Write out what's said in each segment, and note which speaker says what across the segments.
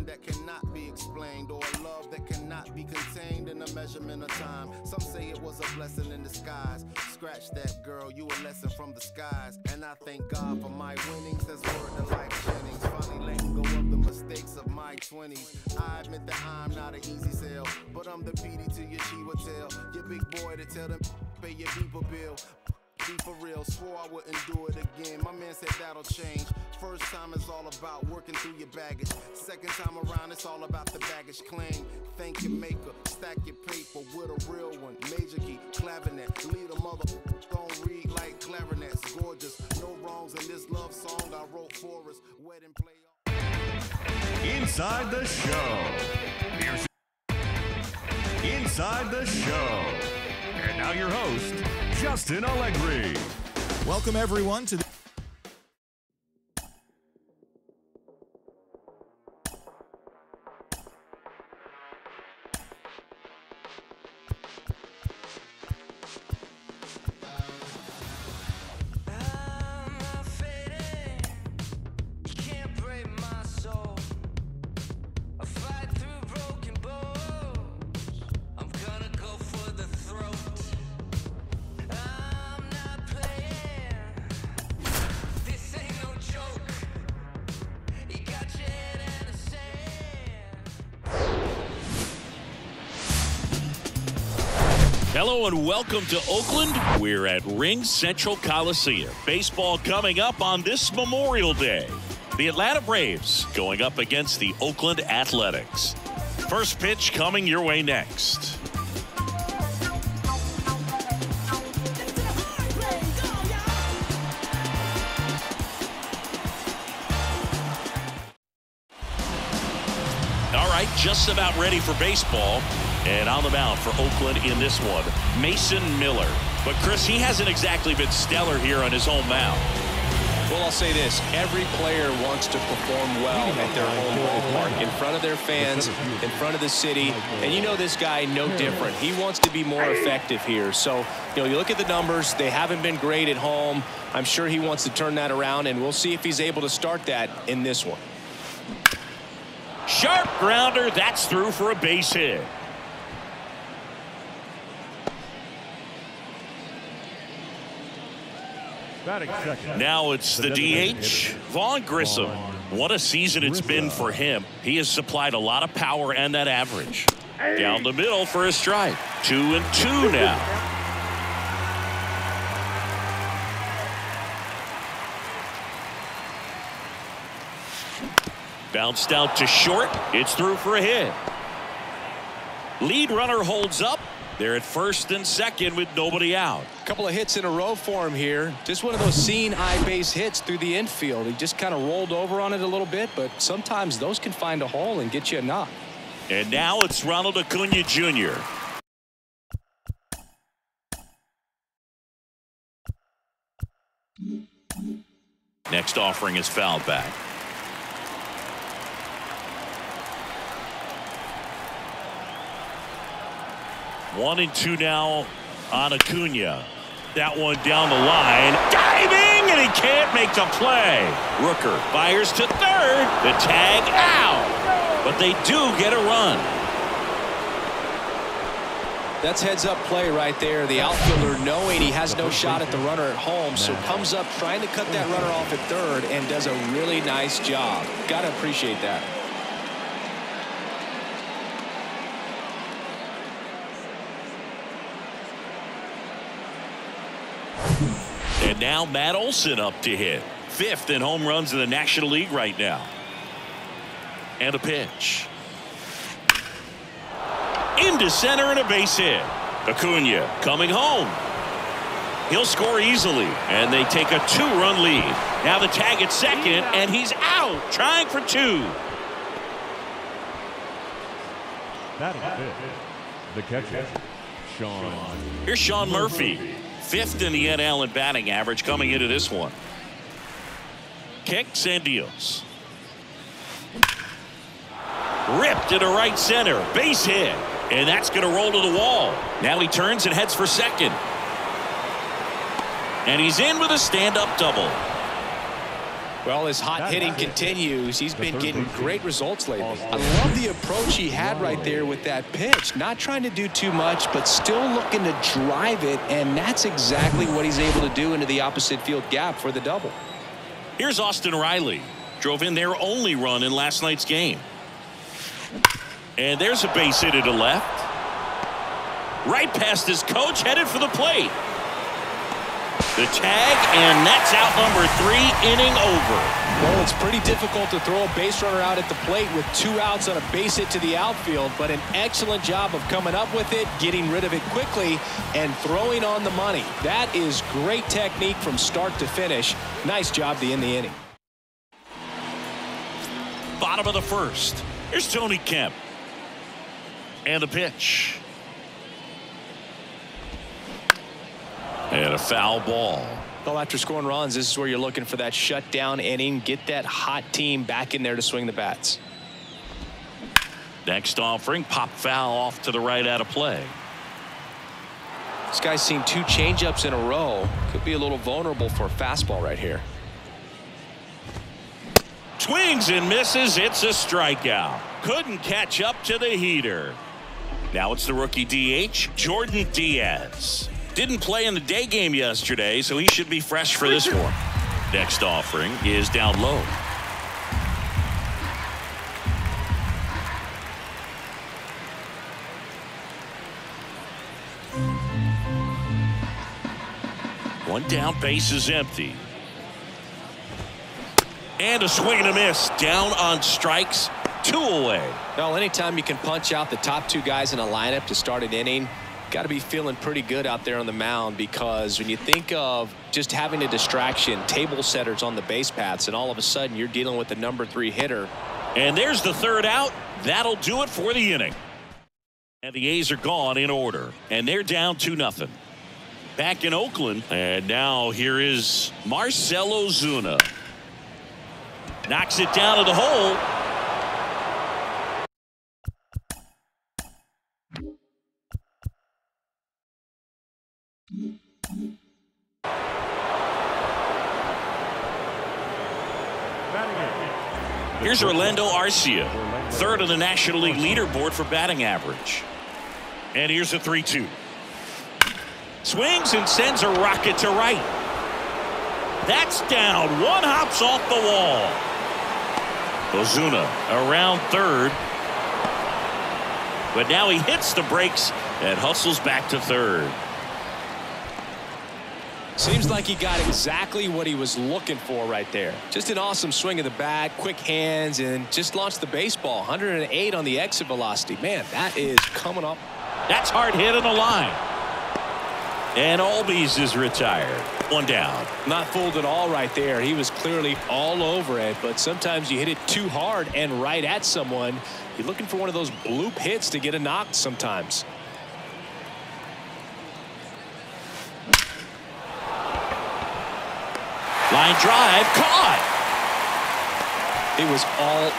Speaker 1: that cannot be explained, or a love that cannot be contained in a measurement of time. Some say it was a blessing in disguise. Scratch that, girl, you a lesson from the skies. And I thank God for my winnings. That's word to life Jennings. Finally letting go of the mistakes of my 20s. I admit that I'm not an easy sell, but I'm the PD to your Chiwa tail. Your big boy to tell them pay your people bill. Be for real, swore I wouldn't do it again. My man said that'll change. First time is all about working through your baggage. Second time around, it's all about the baggage claim. Thank your maker, stack your paper with a real one. Major key, clavinet, lead a mother don't read like clarinets. Gorgeous, no wrongs in this love song I wrote for us. Wedding play.
Speaker 2: Inside the show. Inside the show. And now your host, Justin Allegri.
Speaker 3: Welcome, everyone, to the.
Speaker 4: And welcome to Oakland. We're at RingCentral Coliseum. Baseball coming up on this Memorial Day. The Atlanta Braves going up against the Oakland Athletics. First pitch coming your way next. All right, just about ready for baseball. And on the mound for Oakland in this one, Mason Miller. But Chris, he hasn't exactly been stellar here on his home mound.
Speaker 5: Well, I'll say this. Every player wants to perform well at their home ballpark, in front of their fans, in front of the city. And you know this guy no different. He wants to be more effective here. So, you know, you look at the numbers. They haven't been great at home. I'm sure he wants to turn that around, and we'll see if he's able to start that in this one.
Speaker 4: Sharp grounder. That's through for a base hit. Now it's the DH, Vaughn Grissom. What a season it's been for him. He has supplied a lot of power and that average. Down the middle for a strike. Two and two now. Bounced out to short. It's through for a hit. Lead runner holds up. They're at first and second with nobody out.
Speaker 5: A couple of hits in a row for him here. Just one of those seeing eye base hits through the infield. He just kind of rolled over on it a little bit, but sometimes those can find a hole and get you a knock.
Speaker 4: And now it's Ronald Acuna Jr. Next offering is fouled back. One and two now on Acuna. That one down the line. Diving, and he can't make the play. Rooker fires to third. The tag out. But they do get a run.
Speaker 5: That's heads up play right there. The outfielder knowing he has no shot at the runner at home, so comes up trying to cut that runner off at third and does a really nice job. Got to appreciate that.
Speaker 4: Now Matt Olson up to hit. Fifth in home runs in the National League right now. And a pitch. Into center and a base hit. Acuna coming home. He'll score easily, and they take a two-run lead. Now the tag at second, and he's out, trying for two.
Speaker 6: Batting fifth, the catcher, Sean.
Speaker 4: Here's Sean Murphy, fifth in the NL in batting average coming into this one. Kicks and deals. Ripped into right center, base hit, and that's going to roll to the wall. Now he turns and heads for second. And he's in with a stand-up double.
Speaker 5: Well, his hot hitting continues. He's been getting great results lately. I love the approach he had right there with that pitch. Not trying to do too much, but still looking to drive it, and that's exactly what he's able to do into the opposite field gap for the double.
Speaker 4: Here's Austin Riley. Drove in their only run in last night's game. And there's a base hit to the left. Right past his coach, headed for the plate. The tag, and that's out number three, inning over.
Speaker 5: Well, it's pretty difficult to throw a base runner out at the plate with two outs on a base hit to the outfield, but an excellent job of coming up with it, getting rid of it quickly, and throwing on the money. That is great technique from start to finish. Nice job to end the inning.
Speaker 4: Bottom of the first. Here's Tony Kemp. And a pitch. And a foul ball.
Speaker 5: Well, after scoring runs, this is where you're looking for that shutdown inning. Get that hot team back in there to swing the bats.
Speaker 4: Next offering, pop foul off to the right out of play.
Speaker 5: This guy's seen two changeups in a row. Could be a little vulnerable for a fastball right here.
Speaker 4: Swings and misses. It's a strikeout. Couldn't catch up to the heater. Now it's the rookie DH, Jordan Diaz. Didn't play in the day game yesterday, so he should be fresh for this one. Next offering is down low. One down, base is empty. And a swing and a miss. Down on strikes. Two away.
Speaker 5: Well, anytime you can punch out the top two guys in a lineup to start an inning, got to be feeling pretty good out there on the mound because when you think of just having a distraction, table setters on the base paths, and all of a sudden you're dealing with the number three hitter.
Speaker 4: And there's the third out. That'll do it for the inning. And the A's are gone in order. And they're down 2 nothing. Back in Oakland. And now here is Marcell Ozuna. Knocks it down to the hole. Here's Orlando Arcia, third on the National League leaderboard for batting average. And here's a 3 2. Swings and sends a rocket to right. That's down. One hops off the wall. Ozuna around third. But now he hits the brakes and hustles back to third.
Speaker 5: Seems like he got exactly what he was looking for right there. Just an awesome swing of the bat, quick hands, and just launched the baseball. 108 on the exit velocity. Man, that is coming up.
Speaker 4: That's hard hit in the line. And Albies is retired. One down.
Speaker 5: Not fooled at all right there. He was clearly all over it, but sometimes you hit it too hard and right at someone. You're looking for one of those bloop hits to get a knock sometimes.
Speaker 4: Line drive caught.
Speaker 5: It was all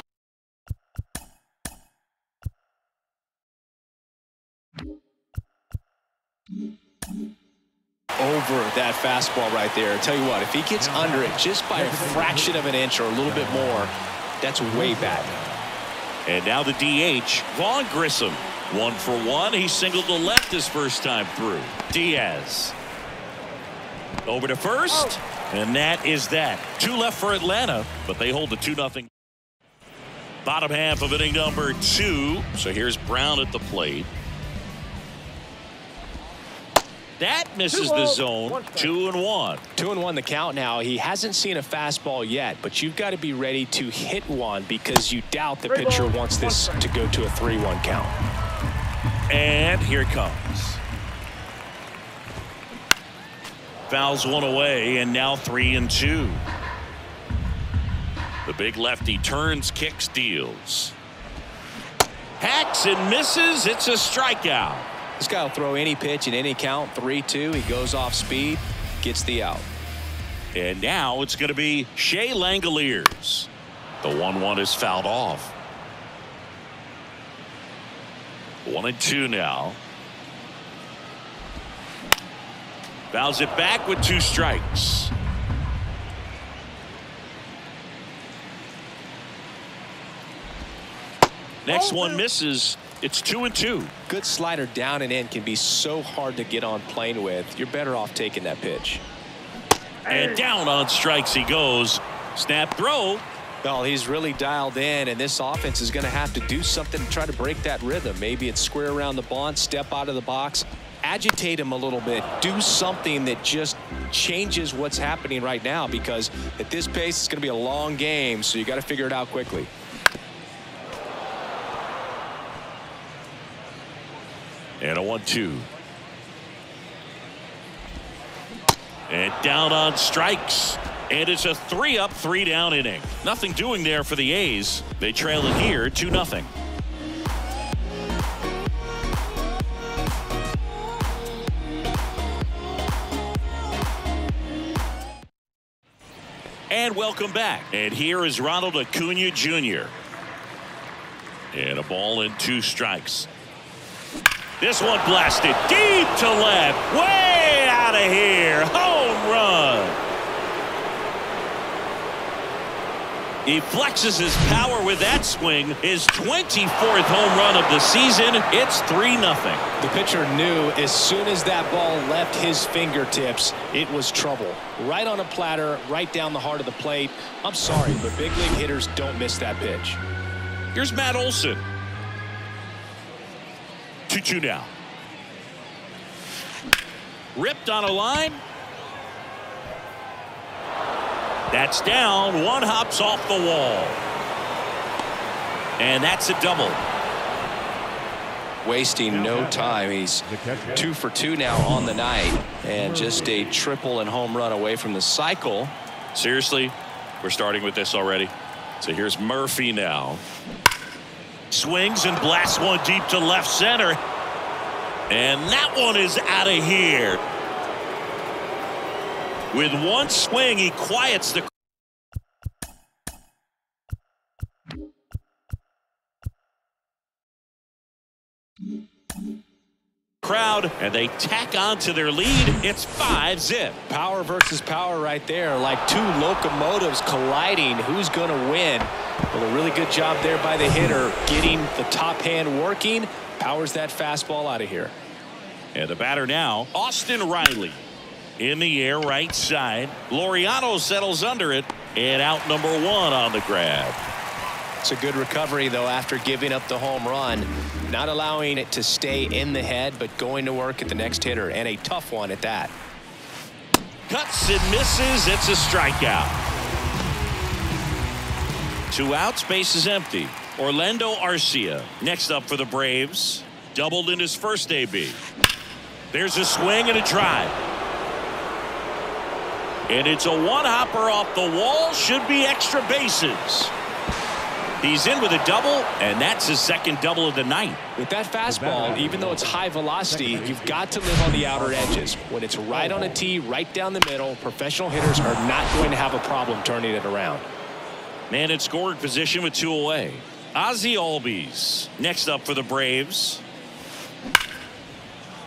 Speaker 5: over that fastball right there. Tell you what, if he gets under it just by a fraction of an inch or a little bit more, that's way back.
Speaker 4: And now the DH, Vaughn Grissom. One for one. He singled to left his first time through. Diaz. Over to first. Oh. And that is that. Two left for Atlanta, but they hold the 2 0. Bottom half of inning number two. So here's Brown at the plate. That misses the zone. Two and one.
Speaker 5: Two and one the count now. He hasn't seen a fastball yet, but you've got to be ready to hit one because you doubt the pitcher wants this to go to a 3-1 count.
Speaker 4: And here it comes. Fouls one away, and now three and two. The big lefty turns, kicks, deals. Hacks and misses. It's a strikeout.
Speaker 5: This guy will throw any pitch in any count. 3-2. He goes off speed, gets the out.
Speaker 4: And now it's going to be Shea Langeliers. The 1-1 is fouled off. One and two now. Fouls it back with two strikes. Next oh, one misses. It's two and two.
Speaker 5: Good slider down and in can be so hard to get on plane with. You're better off taking that pitch.
Speaker 4: And down on strikes he goes. Snap throw.
Speaker 5: Well, he's really dialed in, and this offense is going to have to do something to try to break that rhythm. Maybe it's square around the bond, step out of the box, agitate him a little bit, do something that just changes what's happening right now because at this pace, it's going to be a long game, so you got to figure it out quickly.
Speaker 4: And a one-two. And down on strikes. And it's a three up, three down inning. Nothing doing there for the A's. They trail it here 2 And welcome back. And here is Ronald Acuna Jr. And a ball and two strikes. This one blasted deep to left. Way out of here. Home run. He flexes his power with that swing. His 24th home run of the season. It's 3 nothing.
Speaker 5: The pitcher knew as soon as that ball left his fingertips, it was trouble. Right on a platter, right down the heart of the plate. I'm sorry, but big league hitters don't miss that pitch.
Speaker 4: Here's Matt Olson. 2 2 now. Ripped on a line. That's down. One hops off the wall. And that's a double.
Speaker 5: Wasting no time. He's two for two now on the night. And just a triple and home run away from the cycle.
Speaker 4: Seriously, we're starting with this already. So here's Murphy now. Swings and blasts one deep to left center. And that one is out of here. With one swing, he quiets the crowd and they tack on to their lead. It's five zip.
Speaker 5: Power versus power right there. Like two locomotives colliding. Who's going to win? Well, a really good job there by the hitter getting the top hand working. Powers that fastball out of here.
Speaker 4: And the batter now, Austin Riley. In the air, right side. Laureano settles under it. And out number one on the grab.
Speaker 5: It's a good recovery, though, after giving up the home run. Not allowing it to stay in the head, but going to work at the next hitter. And a tough one at that.
Speaker 4: Cuts and misses. It's a strikeout. Two outs, base is empty. Orlando Arcia next up for the Braves. Doubled in his first AB. There's a swing and a drive. And it's a one hopper off the wall. Should be extra bases. He's in with a double, and that's his second double of the night.
Speaker 5: With that fastball, even though it's high velocity, you've got to live on the outer edges. When it's right on a tee, right down the middle, professional hitters are not going to have a problem turning it around.
Speaker 4: Man in scoring position with two away. Ozzy Albies next up for the Braves.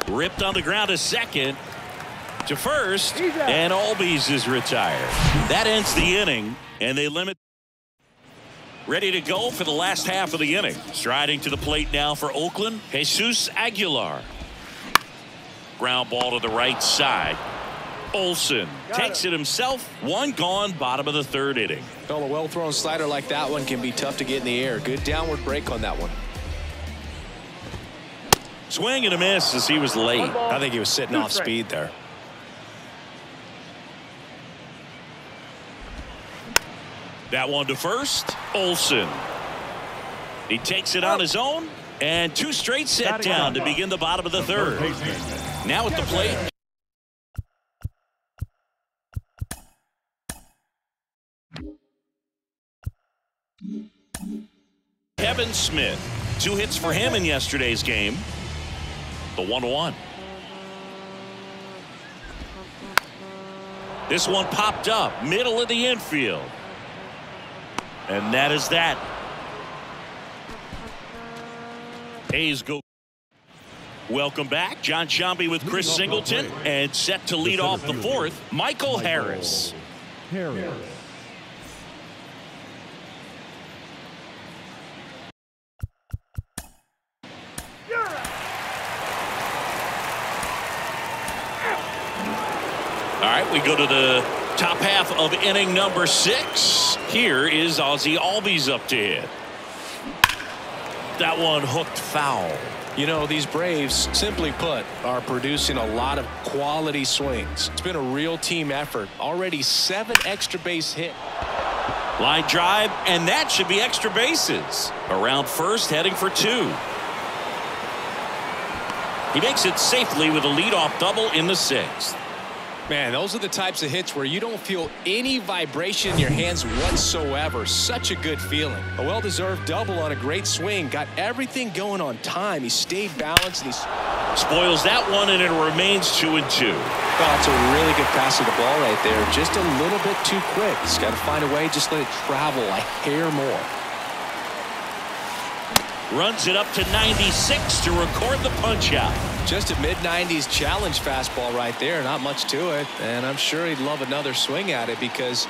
Speaker 4: Ripped on the ground a second to first, and Albies is retired. That ends the inning, and they limit. Ready to go for the last half of the inning. Striding to the plate now for Oakland, Jesus Aguilar. Ground ball to the right side. Olson takes it himself. One gone, bottom of the third inning.
Speaker 5: Well, a well-thrown slider like that one can be tough to get in the air. Good downward break on that one.
Speaker 4: Swing and a miss as he was late.
Speaker 5: I think he was sitting off speed there.
Speaker 4: That one to first. Olson. He takes it on his own. And two straight set down to begin the bottom of the third. Now at the plate. Kevin Smith. Two hits for him in yesterday's game. The 1-1. This one popped up. Middle of the infield. And that is that. Hayes go. Welcome back. Jon Sciambi, with Chris Singleton and set to lead off the fourth, Michael Harris.
Speaker 6: Harris.
Speaker 4: All right, we go to the top half of inning number six. Here is Ozzy Albies up to hit. That one hooked foul.
Speaker 5: You know, these Braves, simply put, are producing a lot of quality swings. It's been a real team effort. Already seven extra base hit.
Speaker 4: Line drive, and that should be extra bases. Around first, heading for two. He makes it safely with a leadoff double in the sixth.
Speaker 5: Man, those are the types of hits where you don't feel any vibration in your hands whatsoever. Such a good feeling. A well-deserved double on a great swing. Got everything going on time. He stayed balanced and he
Speaker 4: spoils that one, and it remains two and two.
Speaker 5: Well, a really good pass of the ball right there. Just a little bit too quick. He's got to find a way. Just let it travel a hair more.
Speaker 4: Runs it up to 96 to record the punch out.
Speaker 5: Just a mid-90s challenge fastball right there. Not much to it. And I'm sure he'd love another swing at it because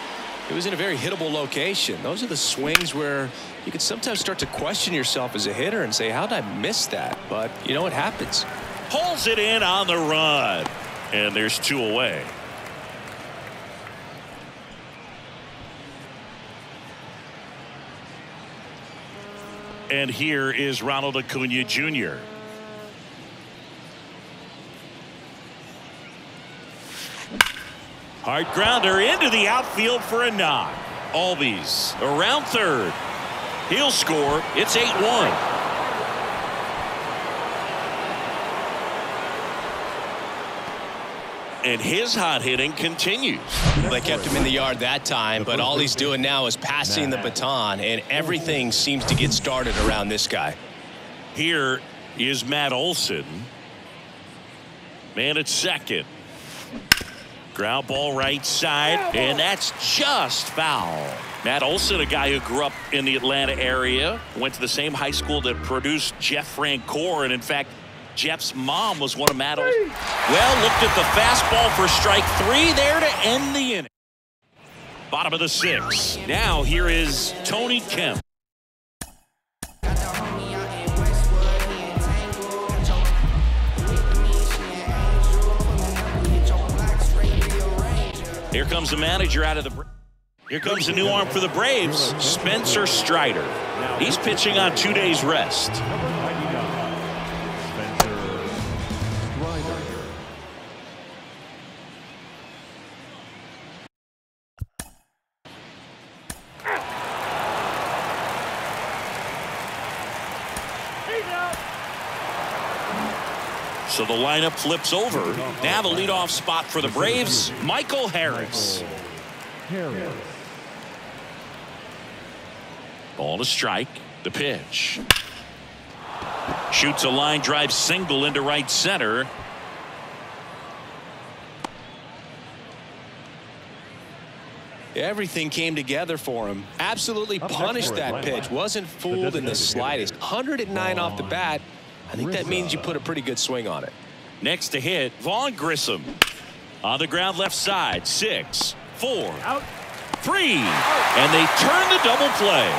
Speaker 5: it was in a very hittable location. Those are the swings where you can sometimes start to question yourself as a hitter and say, how did I miss that? But you know what happens.
Speaker 4: Pulls it in on the run. And there's two away. And here is Ronald Acuna Jr. Hard grounder into the outfield for a knock. Albies around third. He'll score. It's 8-1. and his hot hitting continues.
Speaker 5: They kept him in the yard that time, but all he's doing now is passing the baton, and everything seems to get started around this guy.
Speaker 4: Here is Matt Olson. Man at second. Ground ball right side, and that's just foul. Matt Olson, a guy who grew up in the Atlanta area, went to the same high school that produced Jeff Francoeur, and in fact, Jeff's mom was one of Matt Olson. Well, looked at the fastball for strike three there to end the inning. Bottom of the six. Now here is Tony Kemp. Here comes the manager out of the. Here comes a new arm for the Braves, Spencer Strider. He's pitching on two days rest. So the lineup flips over. Now the leadoff spot for the Braves, Michael Harris. Ball to strike. The pitch. Shoots a line drive single into right center.
Speaker 5: Everything came together for him. Absolutely punished that pitch. Wasn't fooled in the slightest. 109 off the bat. I think that means you put a pretty good swing on it.
Speaker 4: Next to hit, Vaughn Grissom. On the ground left side, six, four, out, three, and they turn the double play.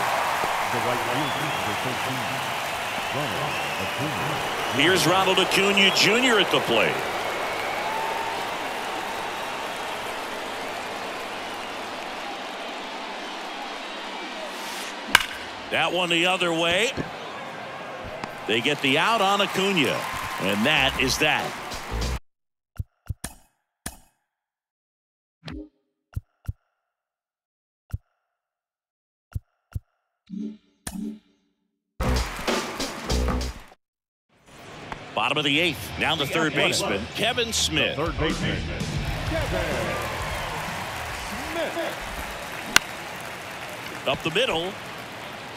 Speaker 4: Here's Ronald Acuna Jr. at the plate. That one the other way. They get the out on Acuna. And that is that. Bottom of the eighth. Now the third baseman, Kevin Smith.
Speaker 6: Third baseman, Kevin Smith.
Speaker 4: Up the middle.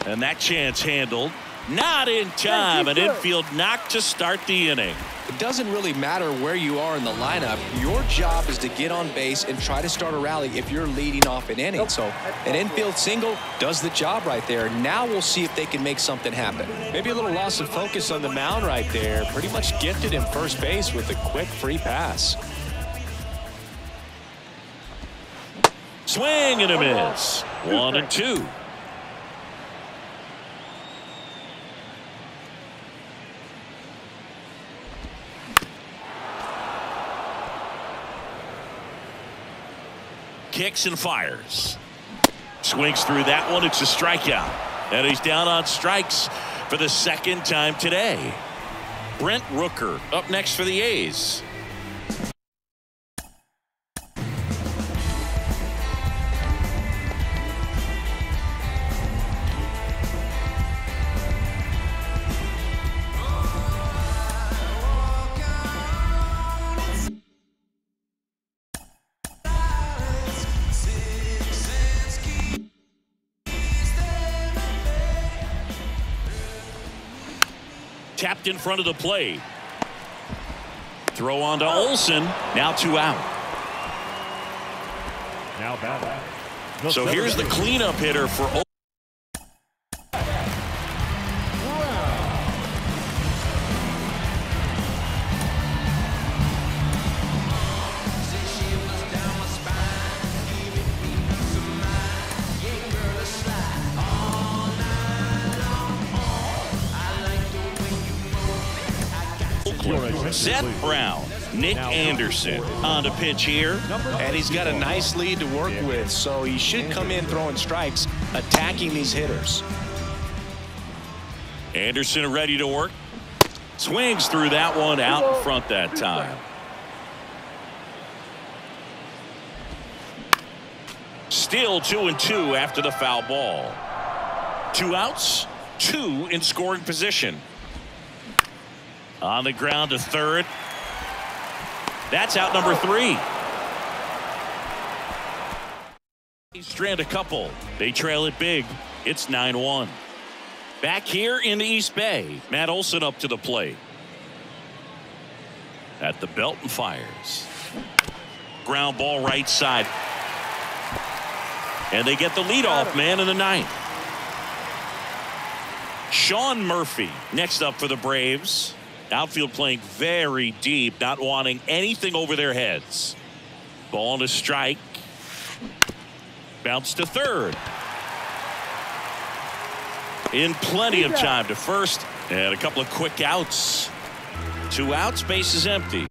Speaker 4: And that chance handled. Not in time. An infield knock to start the inning.
Speaker 5: It doesn't really matter where you are in the lineup. Your job is to get on base and try to start a rally if you're leading off an inning. So an infield single does the job right there. Now we'll see if they can make something happen. Maybe a little loss of focus on the mound right there. Pretty much gifted him first base with a quick free pass.
Speaker 4: Swing and a miss. One and two. Kicks and fires. Swings through that one. It's a strikeout. And he's down on strikes for the second time today. Brent Rooker up next for the A's. In front of the plate. Throw on to Olson. Now two out.
Speaker 6: Now batting.
Speaker 4: So here's the cleanup hitter for Olson. Seth Brown, Nick Anderson on the pitch here.
Speaker 5: And he's got a nice lead to work with, so he should come in throwing strikes, attacking these hitters.
Speaker 4: Anderson ready to work. Swings through that one out in front that time. Still two and two after the foul ball. Two outs, two in scoring position. On the ground to third. That's out number three. Strand a couple. They trail it big. It's 9 1. Back here in the East Bay, Matt Olson up to the plate. At the belt and fires. Ground ball right side. And they get the leadoff man in the ninth. Sean Murphy next up for the Braves. Outfield playing very deep, not wanting anything over their heads. Ball to strike. Bounce to third. In plenty of time to first. And a couple of quick outs. Two outs, base is empty.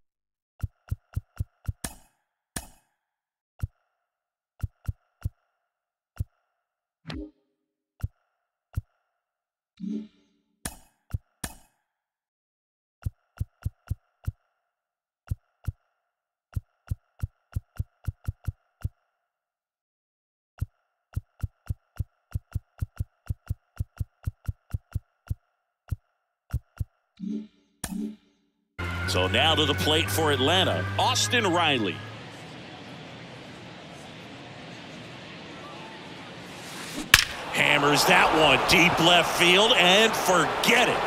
Speaker 4: So now to the plate for Atlanta, Austin Riley. Hammers that one deep left field and forget it.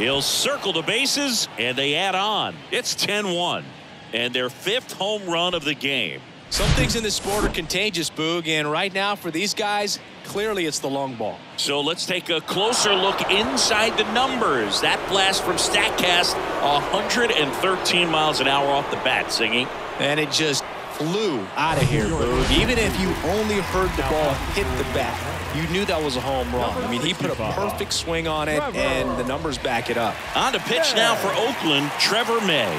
Speaker 4: He'll circle the bases and they add on. It's 10-1 and their fifth home run of the game.
Speaker 5: Some things in this sport are contagious, Boog, and right now for these guys, clearly it's the long ball.
Speaker 4: So let's take a closer look inside the numbers. That blast from StatCast, 113 miles an hour off the bat, singing.
Speaker 5: And it just flew out of here, Boog. Even if you only heard the ball hit the bat, you knew that was a home run. I mean, he put a perfect swing on it, and the numbers back it up.
Speaker 4: On to pitch now for Oakland, Trevor May.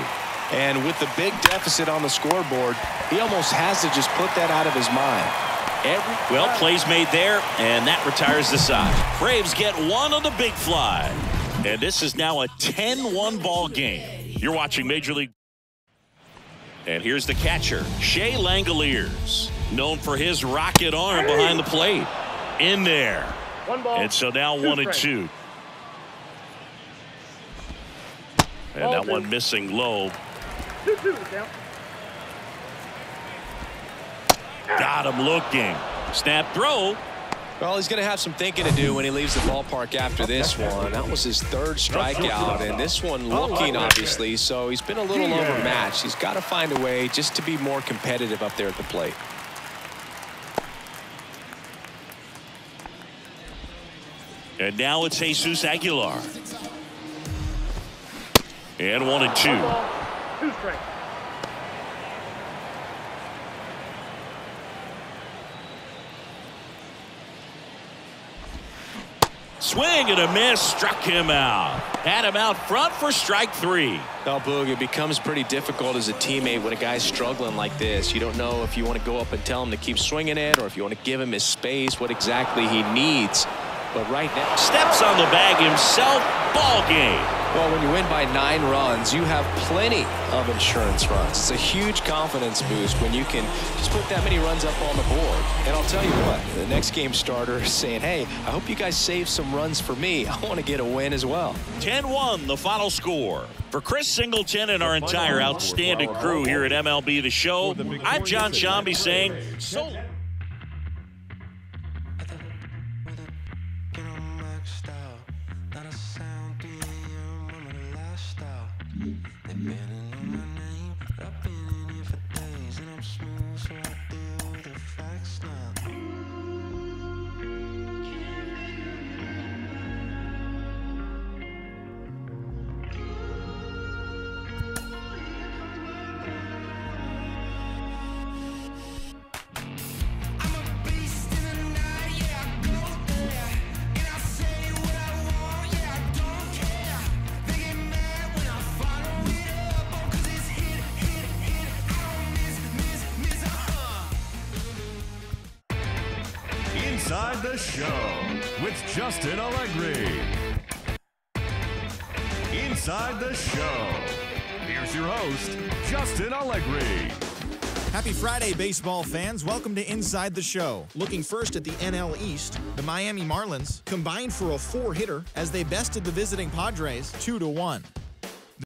Speaker 5: And with the big deficit on the scoreboard, he almost has to just put that out of his mind.
Speaker 4: Every, well, plays made there, and that retires the side. Braves get one on the big fly. And this is now a 10-1 ball game. You're watching Major League. And here's the catcher, Shea Langeliers, known for his rocket arm behind the plate. In there.
Speaker 6: One ball.
Speaker 4: And so now one and two. And that one missing low.
Speaker 6: Two, two, count.
Speaker 4: Got him looking. Snap throw.
Speaker 5: Well, he's going to have some thinking to do when he leaves the ballpark after this one. That was his third strikeout, and this one oh, looking, obviously, so he's been a little overmatched. He's got to find a way just to be more competitive up there at the plate.
Speaker 4: And now it's Jesus Aguilar. And one and two.
Speaker 6: Two strikes.
Speaker 3: Swing and a miss. Struck him out. Had him out front for strike three.
Speaker 5: Now, Boog, it becomes pretty difficult as a teammate when a guy's struggling like this. You don't know if you want to go up and tell him to keep swinging it or if you want to give him his space, what exactly he needs. But right now,
Speaker 3: Steps on the bag himself. Ball game.
Speaker 5: well, when you win by nine runs, you have plenty of insurance runs. It's a huge confidence boost when you can just put that many runs up on the board. And I'll tell you what, the next game starter is saying, hey, I hope you guys save some runs for me. I want to get a win as well.
Speaker 3: 10-1 the final score. For Chris Singleton and our entire outstanding crew here at MLB The Show, I'm Jon Sciambi saying so
Speaker 2: Show with Justin Allegri. Inside the Show. Here's your host, Justin Allegri.
Speaker 7: Happy Friday, baseball fans. Welcome to Inside the Show. Looking first at the NL East, the Miami Marlins combined for a four hitter as they bested the visiting Padres 2 to 1.